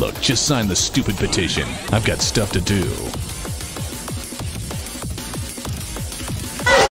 Look, just sign the stupid petition. I've got stuff to do.